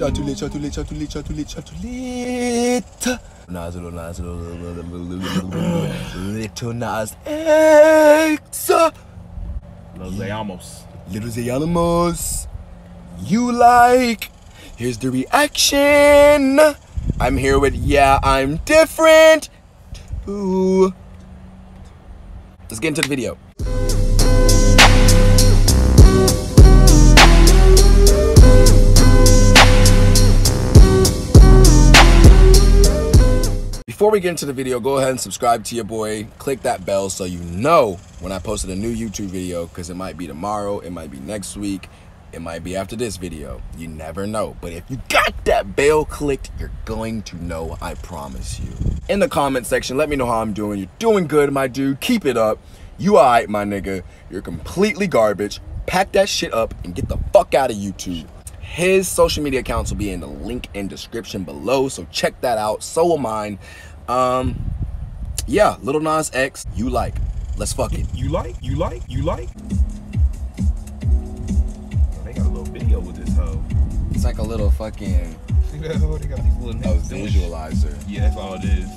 Chatulit, chatulit, chatulit, chatulit, chatulit. Nas, little Nas, little, little Nas X. Los Leamos. Little Zayalamos. You like. Here's the reaction. I'm here with Yeah, I'm different. Too. Let's get into the video. Before we get into the video, go ahead and subscribe to your boy. Click that bell so you know when I posted a new YouTube video because it might be tomorrow, it might be next week, it might be after this video. You never know. But if you got that bell clicked, you're going to know, I promise you. In the comment section, let me know how I'm doing. You're doing good, my dude. Keep it up. You alright, my nigga. You're completely garbage. Pack that shit up and get the fuck out of YouTube. His social media accounts will be in the link in description below, so check that out. So will mine. Um, yeah, Lil Nas X, you like. Let's fuck it. You like? You like? You like? Oh, they got a little video with this hoe. It's like a little fucking See that hoe? They got these little a niggas doing shit. visualizer. Yeah, that's all it is.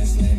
And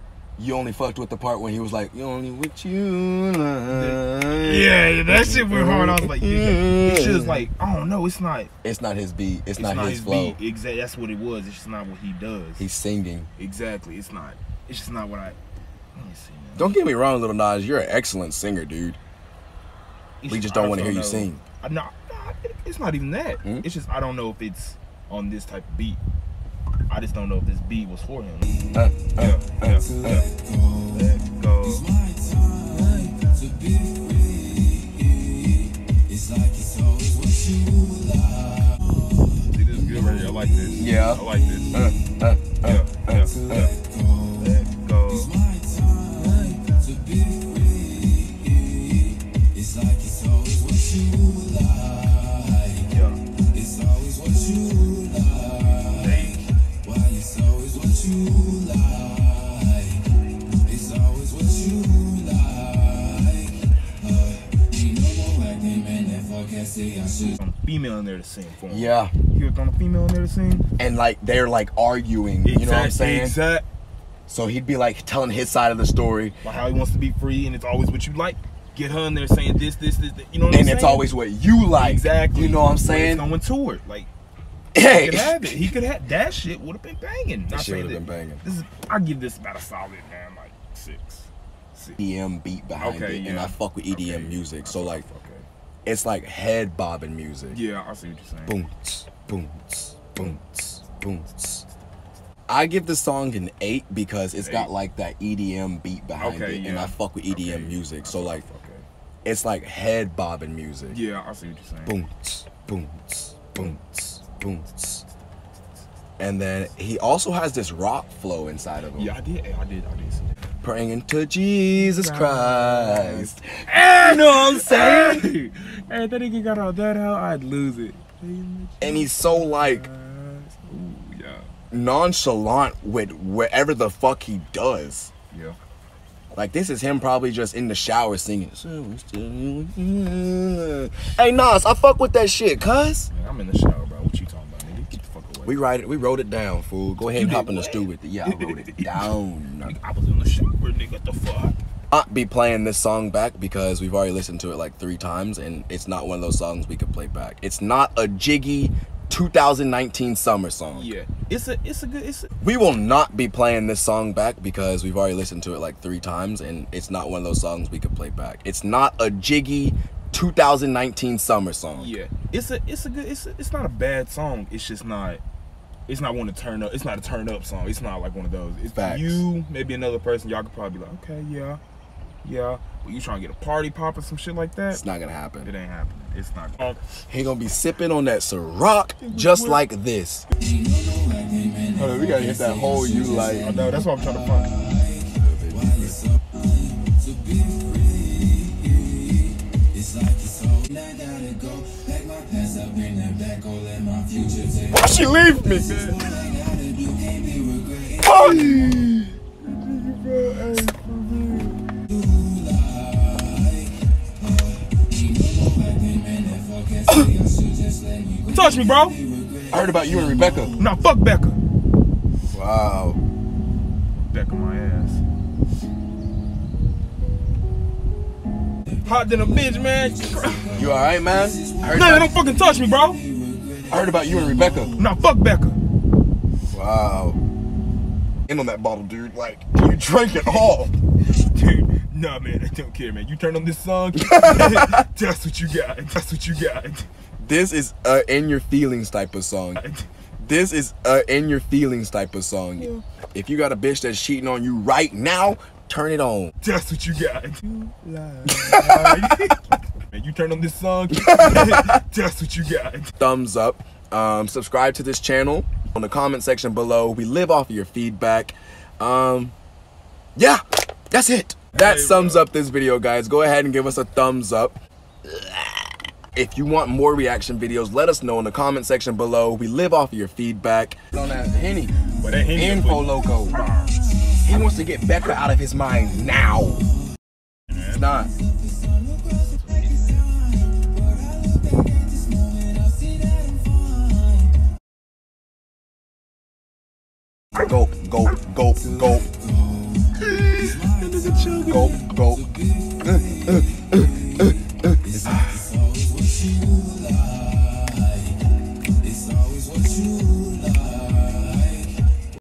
You only fucked with the part when he was like, "You only with you." Like. Yeah, that shit went hard. I was like, yeah, it's just like, I don't know, it's not. It's not his beat. It's, It's not, his, flow. beat. Exactly, that's what it was. It's just not what he does. He's singing. exactly, it's not. It's just not what I. Let me see. Don't get me wrong, little Nas. You're an excellent singer, dude. It's We just don't want to hear you sing. I, no, no, it- it's not even that. Hmm? It's just I don't know if it's on this type of beat. I just don't know if this beat was for him. Uh, uh, Yeah, uh, yeah, yeah. Let go. See, this is good right here. I like this. Yeah. I like this. Uh, Some female in there to sing for him. Yeah. You ever thrown a female in there to sing? And like they're like arguing. You know what I'm saying? Exact. So he'd be like telling his side of the story, Like how he wants to be free, and it's always what you like. Get her in there saying this, this, this. this. You know what I'm and it's always what you like. exactly. You know what I'm But saying? It's going toward like Hey. could have it. He could have that shit would have been banging. Not shit would've been banging. This is I give this about a solid man, like six. Six. EDM beat behind Okay, it, and. I fuck with EDM Okay, music. So like. It's like head bobbing music. Yeah, I see what you're saying. Boom, tss, boom, tss, boom, tss, boom. tss. I give the song an eight because it's got like that EDM beat behind Okay, it, and. I fuck with EDM Okay, music. So like, okay. it's like head bobbing music. Yeah, I see what you're saying. boom, tss, boom, tss, boom, tss, boom. tss. And then he also has this rock flow inside of him. Yeah, I did. I did. I did see that. Praying to Jesus Christ. Eh! You know what I'm saying? hey, if that nigga got all that out, I'd lose it. And he's so like nonchalant with whatever the fuck he does. yeah. Like this is him probably just in the shower singing. Hey Nas, I fuck with that shit, cuz. I'm in the shower, bro. What you talking about, nigga? Get the fuck away. We write it, we wrote it down, fool. Go ahead and hop in the stew with it. Yeah, I wrote it down. I was in the shower, nigga. The fuck? Not be playing this song back because we've already listened to it like three times, and it's not one of those songs we could play back. It's not a jiggy 2019 summer song. Yeah, it's a, it's a good, it's a, We will not be playing this song back because we've already listened to it like three times, and it's not one of those songs we could play back. It's not a jiggy 2019 summer song. yeah, it's a, it's a good, it's a, it's not a bad song. It's just not, it's not one to turn up. It's not a turn up song. It's not like one of those. It's Facts. you, maybe another person. Y'all could probably be like, okay, yeah, yeah. But you trying to get a party pop or some shit like that? It's not gonna happen. It ain't happening. It's not. Um, He gonna be sipping on that Ciroc just like this. Hold on, we gotta hit that hole you like. I know that's what I'm trying to find. Why she leave me? Fuck! Touch me, bro. I heard about you and Rebecca. Nah, fuck Becca. Wow. Becca my ass. Hot than a bitch, man. You alright, man? Nah, about, don't fucking touch me, bro. I heard about you and Rebecca. Nah, fuck Becca. Wow. In on that bottle, dude. Like, you drank it all. Dude, nah, man, I don't care, man. You turn on this song, that's what you got. That's what you got. This is a in your feelings type of song. This is a in your feelings type of song. If you got a bitch that's cheating on you right now, turn it on. That's what you got. man, you turn on this song, that's what you got. Thumbs up. Um, subscribe to this channel. On the comment section below, we live off of your feedback. Um, yeah, that's it. That Hey, sums bro. up this video, guys. Go ahead and give us a thumbs up. If you want more reaction videos, let us know in the comment section below. We live off of your feedback. On that Henny, But that Henny Info Loco. He wants to get Becca out of his mind now. It's not. Go, go, go, go. Go, go. Uh, uh, uh,